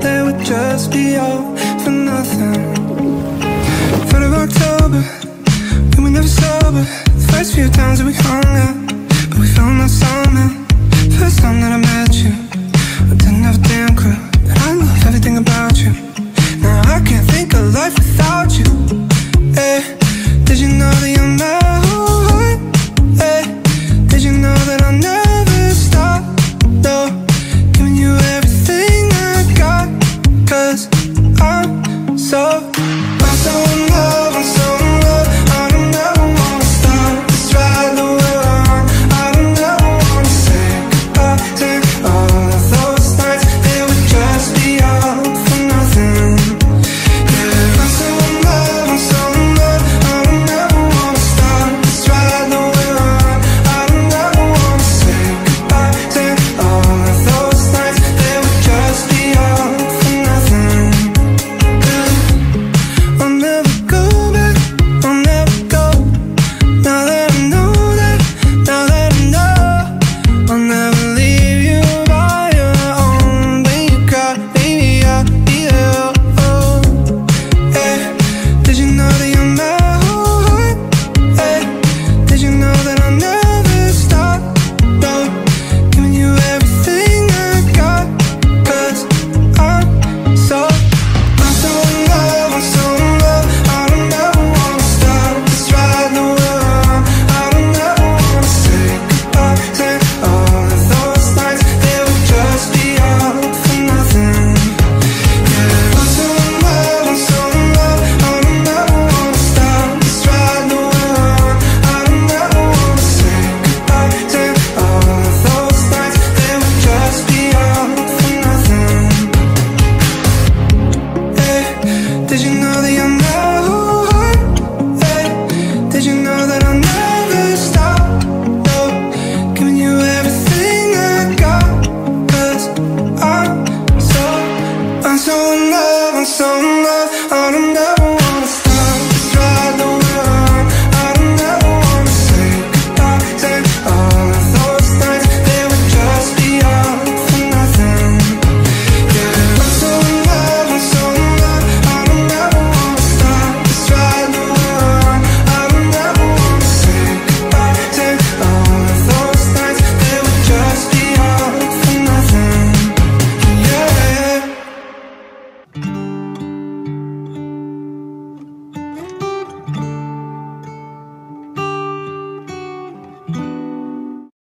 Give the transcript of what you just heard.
They would just be all for nothing. Front of October when We never sober. The first few times that we hung out But we found that summer First time that I met you. Did you know?